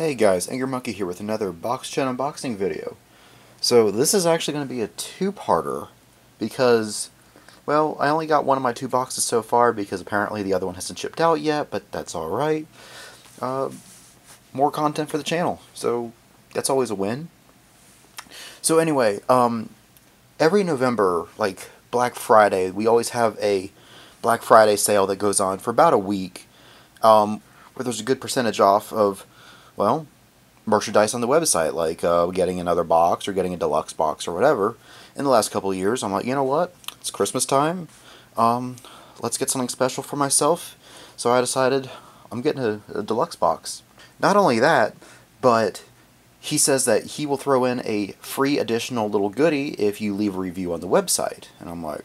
Hey guys, Angry Monkey here with another Boxuchan unboxing video. So this is actually going to be a two-parter because, well, I only got one of my two boxes so far because apparently the other one hasn't shipped out yet, but that's alright. Uh, more content for the channel, so that's always a win. So anyway, um, every November, like Black Friday, we always have a Black Friday sale that goes on for about a week um, where there's a good percentage off of well, merchandise on the website, like uh, getting another box or getting a deluxe box or whatever. In the last couple years, I'm like, you know what? It's Christmas time. Um, let's get something special for myself. So I decided I'm getting a, a deluxe box. Not only that, but he says that he will throw in a free additional little goodie if you leave a review on the website. And I'm like,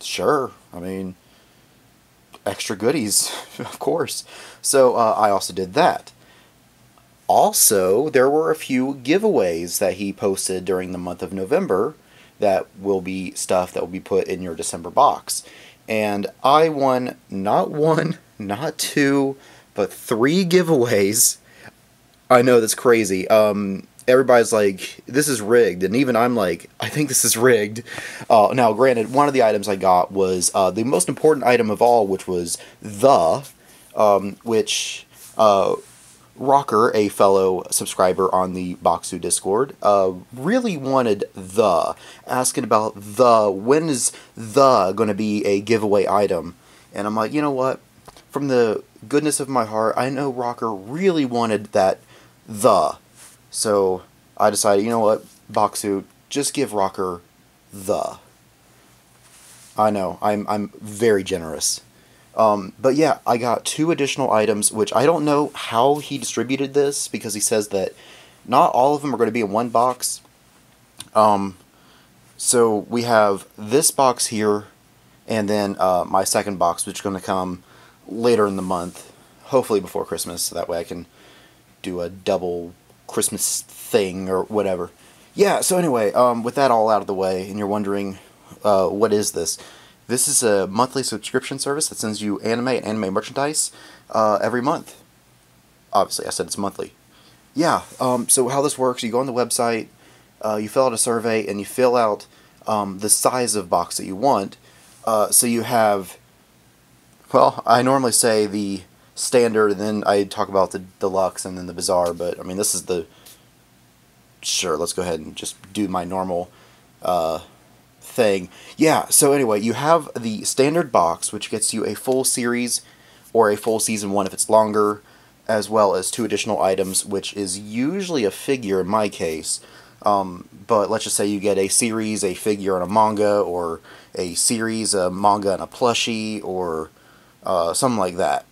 sure. I mean, extra goodies, of course. So uh, I also did that. Also, there were a few giveaways that he posted during the month of November that will be stuff that will be put in your December box. And I won not one, not two, but three giveaways. I know that's crazy. Um, everybody's like, this is rigged. And even I'm like, I think this is rigged. Uh, now, granted, one of the items I got was uh, the most important item of all, which was the, um, which uh, Rocker, a fellow subscriber on the Boxu Discord, uh, really wanted the, asking about the, when is the going to be a giveaway item? And I'm like, you know what? From the goodness of my heart, I know Rocker really wanted that the. So I decided, you know what, Boxu, just give Rocker the. I know, I'm, I'm very generous. Um, but yeah, I got two additional items, which I don't know how he distributed this because he says that not all of them are going to be in one box. Um, so we have this box here, and then uh, my second box, which is going to come later in the month, hopefully before Christmas, so that way I can do a double Christmas thing or whatever. Yeah, so anyway, um, with that all out of the way, and you're wondering, uh, what is this? This is a monthly subscription service that sends you anime and anime merchandise uh, every month. Obviously, I said it's monthly. Yeah, um, so how this works, you go on the website, uh, you fill out a survey, and you fill out um, the size of box that you want. Uh, so you have, well, I normally say the standard, and then I talk about the deluxe and then the bizarre, but I mean, this is the, sure, let's go ahead and just do my normal uh, thing. Yeah, so anyway, you have the standard box, which gets you a full series or a full season one if it's longer, as well as two additional items, which is usually a figure in my case. Um, but let's just say you get a series, a figure, and a manga, or a series, a manga, and a plushie, or uh, something like that.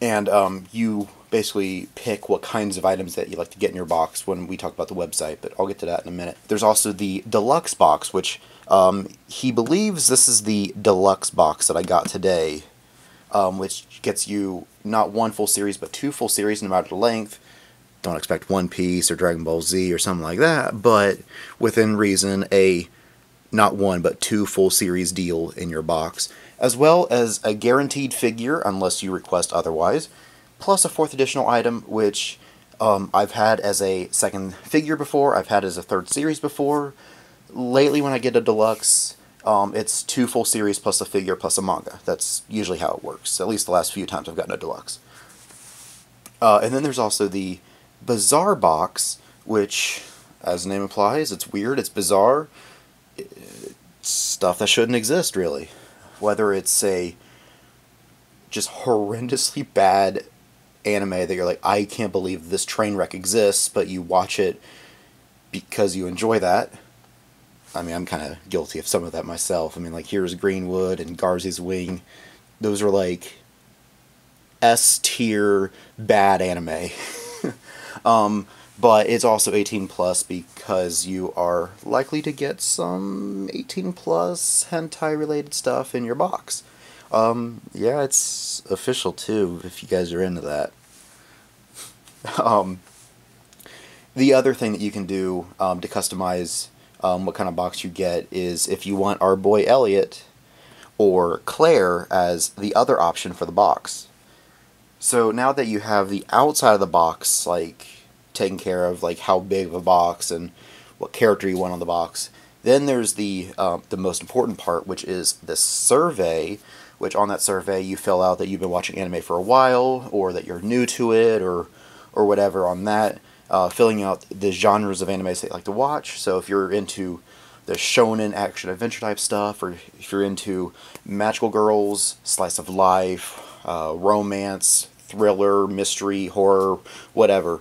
And um, you basically pick what kinds of items that you like to get in your box when we talk about the website, but I'll get to that in a minute. There's also the deluxe box, which um, he believes this is the deluxe box that I got today, um, which gets you not one full series, but two full series no matter the length. Don't expect One Piece or Dragon Ball Z or something like that, but within reason, a not one, but two full series deal in your box, as well as a guaranteed figure unless you request otherwise plus a fourth additional item, which um, I've had as a second figure before, I've had as a third series before. Lately, when I get a deluxe, um, it's two full series plus a figure plus a manga. That's usually how it works, at least the last few times I've gotten a deluxe. Uh, and then there's also the Bizarre box, which, as the name implies, it's weird, it's bizarre. It's stuff that shouldn't exist, really. Whether it's a just horrendously bad anime that you're like, I can't believe this train wreck exists, but you watch it because you enjoy that. I mean, I'm kind of guilty of some of that myself. I mean, like, here's Greenwood and Garzey's Wing. Those are like S tier bad anime. um, but it's also 18 plus because you are likely to get some 18 plus hentai related stuff in your box. Um, yeah, it's official too, if you guys are into that. um, the other thing that you can do um, to customize um, what kind of box you get is if you want our boy Elliot or Claire as the other option for the box. So now that you have the outside of the box, like taken care of, like how big of a box and what character you want on the box, then there's the uh, the most important part, which is the survey. Which on that survey you fill out that you've been watching anime for a while, or that you're new to it, or or whatever. On that, uh, filling out the genres of animes that you like to watch. So if you're into the shonen action adventure type stuff, or if you're into magical girls, slice of life, uh, romance, thriller, mystery, horror, whatever,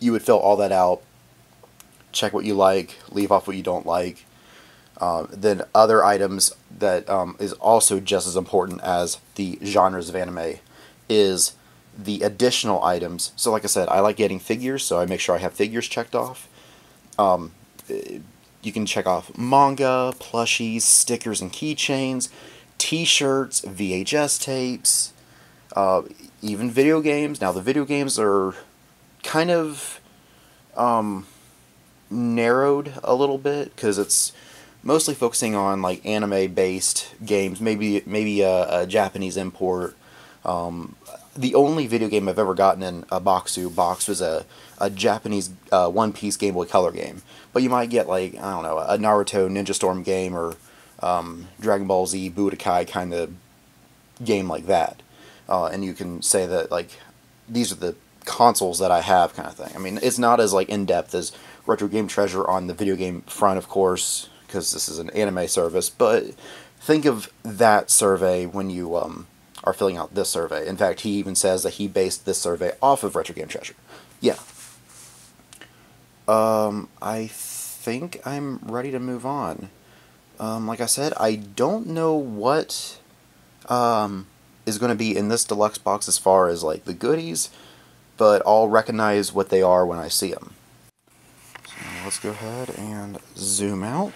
you would fill all that out. Check what you like, leave off what you don't like. Uh, then other items that um, is also just as important as the genres of anime is the additional items. So, like I said, I like getting figures, so I make sure I have figures checked off. Um, you can check off manga, plushies, stickers and keychains, T-shirts, VHS tapes, uh, even video games. Now, the video games are kind of um, narrowed a little bit because it's mostly focusing on like anime-based games, maybe maybe a, a Japanese import. Um, the only video game I've ever gotten in a Boxu box was a, a Japanese uh, One Piece Game Boy Color game. But you might get like I don't know a Naruto Ninja Storm game or um, Dragon Ball Z Budokai kind of game like that, uh, and you can say that like these are the consoles that I have kind of thing. I mean, it's not as like in depth as Retro Game Treasure on the video game front, of course, because this is an anime service. But think of that survey when you um, are filling out this survey. In fact, he even says that he based this survey off of Retro Game Treasure. Yeah. Um, I think I'm ready to move on. Um, like I said, I don't know what um, is going to be in this deluxe box as far as like the goodies, but I'll recognize what they are when I see them. Let's go ahead and zoom out.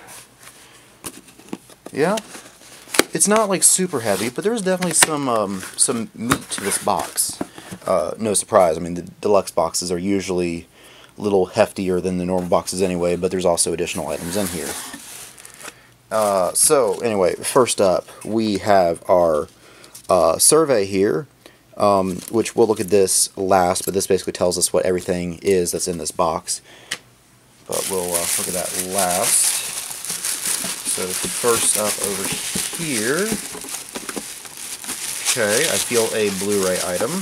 Yeah, it's not like super heavy, but there's definitely some um, some meat to this box. Uh, no surprise. I mean, the deluxe boxes are usually a little heftier than the normal boxes anyway, but there's also additional items in here. Uh, so, anyway, first up, we have our uh, survey here, um, which we'll look at this last, but this basically tells us what everything is that's in this box. But we'll uh, look at that last. So, first up over here, okay, I feel a Blu-ray item.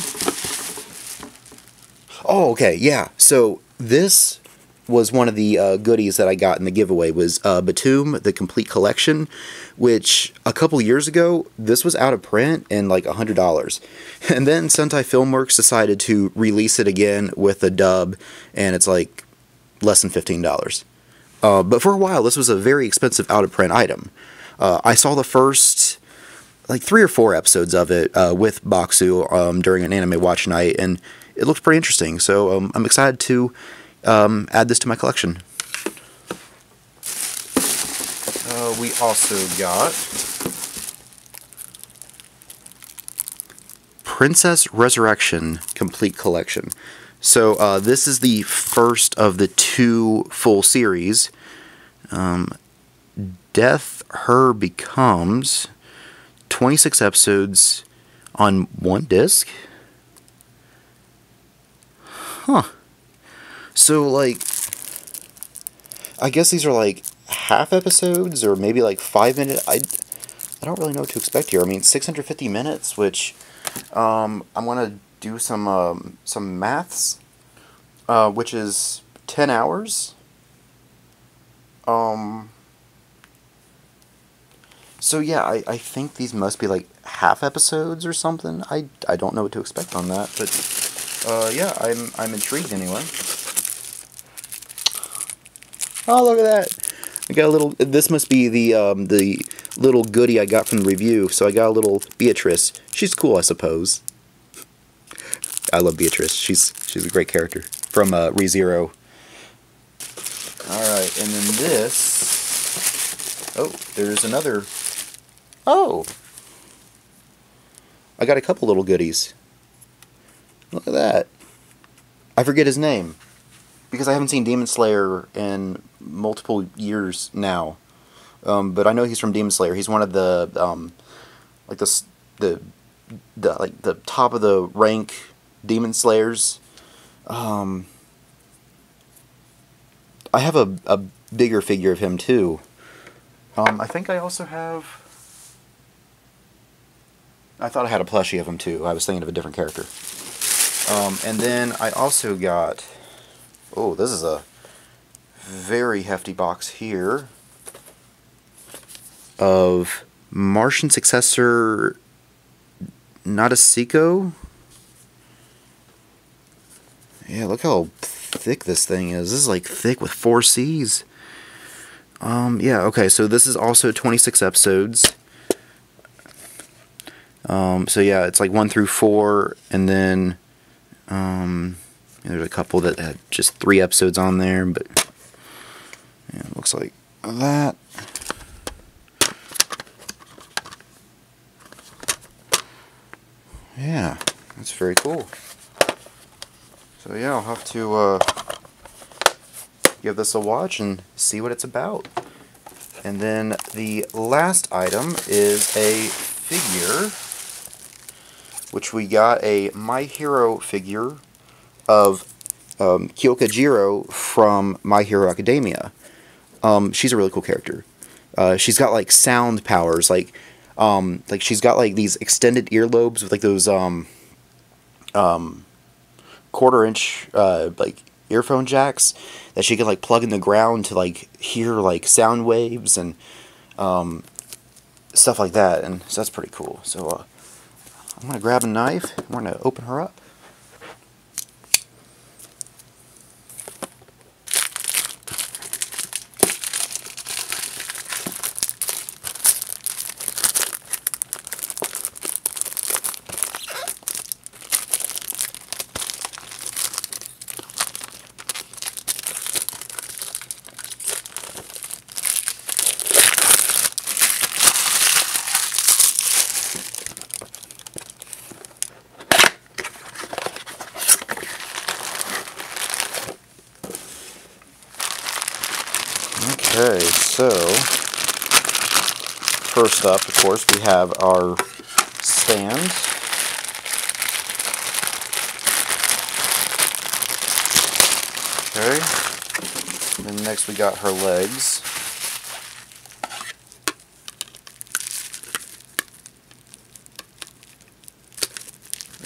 Oh, okay, yeah. So this was one of the uh, goodies that I got in the giveaway was uh, Batum, the complete collection, which a couple years ago this was out of print and like hundred dollars, and then Sentai Filmworks decided to release it again with a dub, and it's like less than fifteen dollars. Uh, but for a while, this was a very expensive out of print item. Uh, I saw the first like three or four episodes of it uh, with Boxu um, during an anime watch night, and it looked pretty interesting. So um, I'm excited to um, add this to my collection. Uh, we also got Princess Resurrection Complete Collection. So uh, this is the first of the two full series. Um, Death Her becomes 26 episodes on one disc. Huh. So, like, I guess these are like half episodes or maybe like five minute. I, I don't really know what to expect here. I mean, 650 minutes, which um, I'm gonna do some um, some maths, uh, which is 10 hours. Um. So yeah, I, I think these must be like half episodes or something. I, I don't know what to expect on that, but uh, yeah, I'm I'm intrigued anyway. Oh, look at that! I got a little. This must be the um, the little goodie I got from the review. So I got a little Beatrice. She's cool, I suppose. I love Beatrice. She's she's a great character from uh, ReZero. All right, and then this. Oh, there's another. Oh. I got a couple little goodies. Look at that. I forget his name because I haven't seen Demon Slayer in multiple years now. Um, but I know he's from Demon Slayer. He's one of the um, like the the the like the top of the rank demon slayers. Um, I have a a bigger figure of him too. Um, I think I also have. I thought I had a plushie of him too. I was thinking of a different character. Um, and then I also got. Oh, this is a very hefty box here of Martian successor Not a Nadesico. Yeah, look how thick this thing is. This is like thick with four C's. Um, yeah, okay, so this is also 26 episodes. Um, so yeah, it's like 1 through 4, and then um, there's a couple that had just 3 episodes on there, but yeah, it looks like that. Yeah, that's very cool. So yeah, I'll have to uh, give this a watch and see what it's about. And then the last item is a figure, which we got a My Hero figure of um, Kyoka Jiro from My Hero Academia. Um, she's a really cool character. Uh, she's got like sound powers, like um, like she's got like these extended earlobes with like those um, um, quarter inch uh, like earphone jacks that she can like plug in the ground to like hear like sound waves and um, stuff like that, and so that's pretty cool. So uh, I'm gonna grab a knife. We're gonna open her up. Okay, so first up, of course, we have our stand. Okay, then next we got her legs.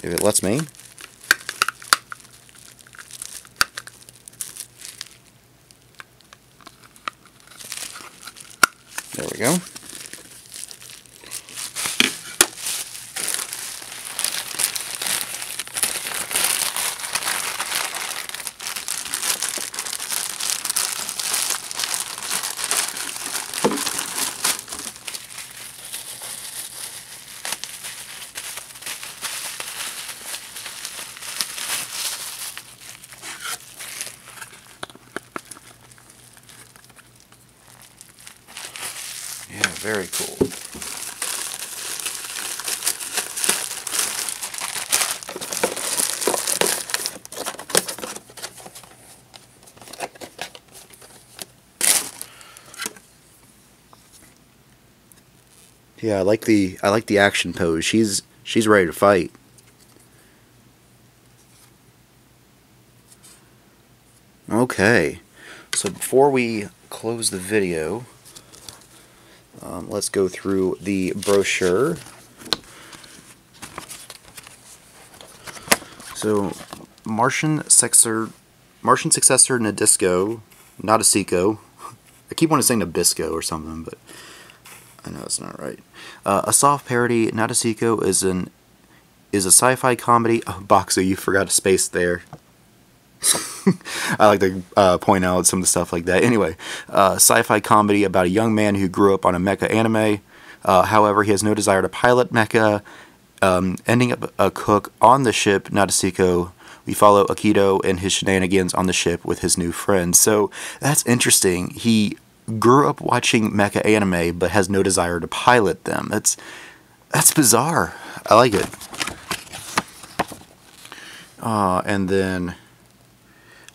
If it lets me. There we go. Yeah, very cool. Yeah, I like the I like the action pose. She's she's ready to fight. Okay. So before we close the video, um, let's go through the brochure. So, Martian successor, Martian successor Nadisco, not a Seco. I keep wanting to say Nabisco or something, but I know it's not right. Uh, a soft parody, Nadesico is an is a sci-fi comedy. Oh, Boxu, you forgot a space there. I like to uh, point out some of the stuff like that. Anyway, uh, sci-fi comedy about a young man who grew up on a mecha anime. Uh, however, he has no desire to pilot mecha, um, ending up a cook on the ship Nadesico. We follow Akito and his shenanigans on the ship with his new friends. So that's interesting. He grew up watching mecha anime, but has no desire to pilot them. That's that's bizarre. I like it. Uh, and then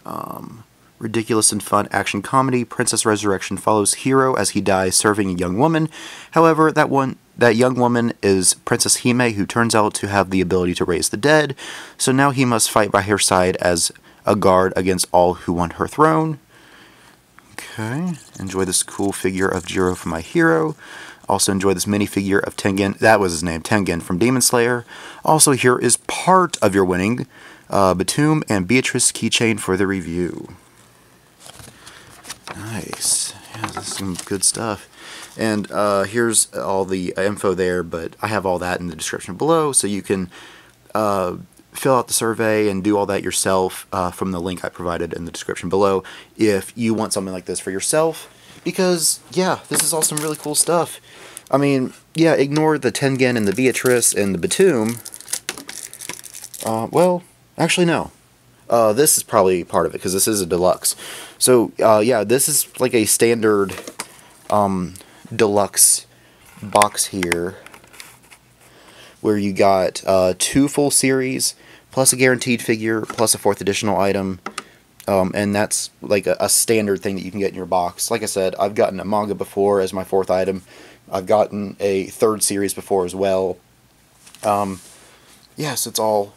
um, ridiculous and fun action comedy. Princess Resurrection follows Hiro as he dies serving a young woman. However, that one that young woman is Princess Hime, who turns out to have the ability to raise the dead. So now he must fight by her side as a guard against all who want her throne. Okay, enjoy this cool figure of Jiro from My Hero. Also enjoy this minifigure of Tengen, that was his name, Tengen from Demon Slayer. Also here is part of your winning uh, Batum and Beatrice keychain for the review. Nice. Yeah, some good stuff. And uh, here's all the info there, but I have all that in the description below, so you can uh, fill out the survey and do all that yourself uh, from the link I provided in the description below if you want something like this for yourself. Because, yeah, this is all some really cool stuff. I mean, yeah, ignore the Tengen and the Beatrice and the Batum. Uh, well, actually, no. Uh, this is probably part of it because this is a deluxe. So, uh, yeah, this is like a standard um, deluxe box here where you got uh, two full series plus a guaranteed figure plus a fourth additional item. Um, and that's like a, a, standard thing that you can get in your box. Like I said, I've gotten a manga before as my fourth item. I've gotten a third series before as well. Um, yes, it's all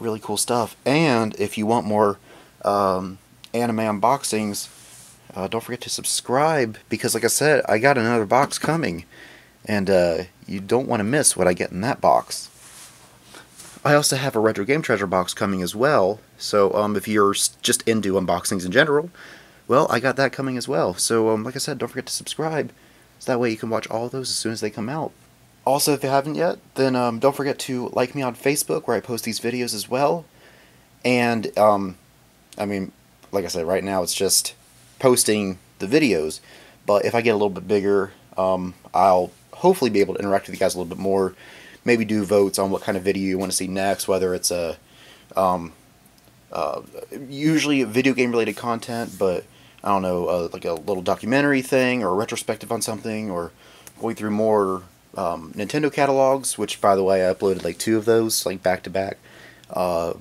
really cool stuff. And if you want more um, anime unboxings, uh, don't forget to subscribe because, like I said, I got another box coming. And uh, you don't want to miss what I get in that box. I also have a Retro Game Treasure box coming as well, so um, if you're just into unboxings in general, well, I got that coming as well. So, um, like I said, don't forget to subscribe, so that way you can watch all those as soon as they come out. Also, if you haven't yet, then um, don't forget to like me on Facebook, where I post these videos as well. And, um, I mean, like I said, right now it's just posting the videos, but if I get a little bit bigger, um, I'll hopefully be able to interact with you guys a little bit more maybe do votes on what kind of video you want to see next, whether it's a um, uh, usually video game related content, but I don't know, uh, like a little documentary thing or a retrospective on something, or going through more um, Nintendo catalogs. Which, by the way, I uploaded like two of those, like back to back. Uh,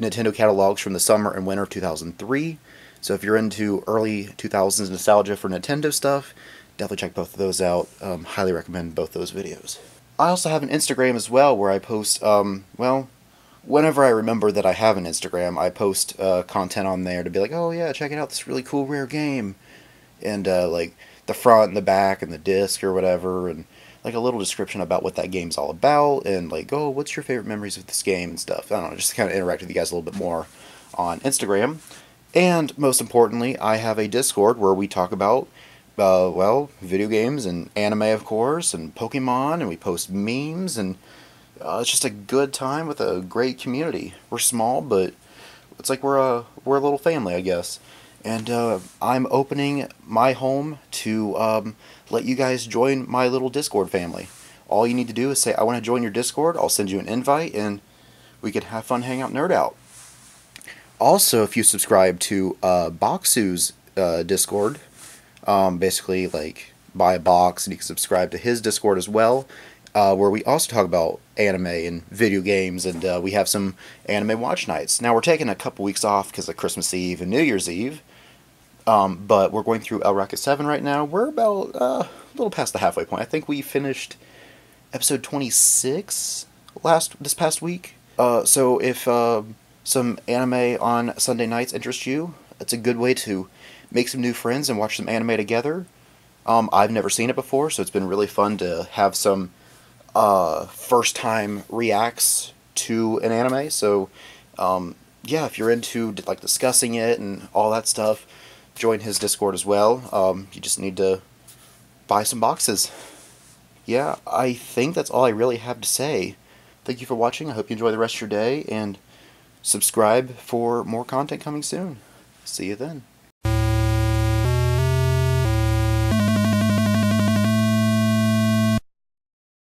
Nintendo catalogs from the summer and winter of 2003. So if you're into early 2000s nostalgia for Nintendo stuff, definitely check both of those out. Um, highly recommend both those videos. I also have an Instagram as well where I post, um, well, whenever I remember that I have an Instagram, I post uh, content on there to be like, oh yeah, check it out, this really cool rare game. And uh, like the front and the back and the disc or whatever, and like a little description about what that game's all about, and like, oh, what's your favorite memories of this game and stuff. I don't know, just kind of interact with you guys a little bit more on Instagram. And most importantly, I have a Discord where we talk about uh, well, video games and anime, of course, and Pokemon, and we post memes, and uh, it's just a good time with a great community. We're small, but it's like we're a we're a little family, I guess. And uh, I'm opening my home to um, let you guys join my little Discord family. All you need to do is say, "I want to join your Discord." I'll send you an invite, and we can have fun, hang out, nerd out. Also, if you subscribe to uh, Boxu's uh, Discord, um, basically like buy a box and you can subscribe to his Discord as well, uh, where we also talk about anime and video games, and uh, we have some anime watch nights. Now we're taking a couple weeks off because of Christmas Eve and New Year's Eve, um, but we're going through Eureka Seven right now. We're about uh, a little past the halfway point. I think we finished episode twenty six last this past week. Uh, so if uh, some anime on Sunday nights interest you, it's a good way to make some new friends and watch some anime together. Um, I've never seen it before, so it's been really fun to have some uh, first time reacts to an anime. So, um, yeah, if you're into like discussing it and all that stuff, join his Discord as well. Um, you just need to buy some boxes. Yeah, I think that's all I really have to say. Thank you for watching. I hope you enjoy the rest of your day and subscribe for more content coming soon. See you then.